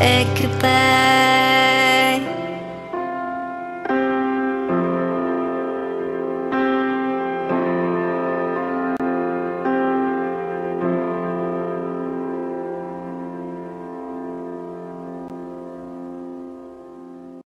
ekber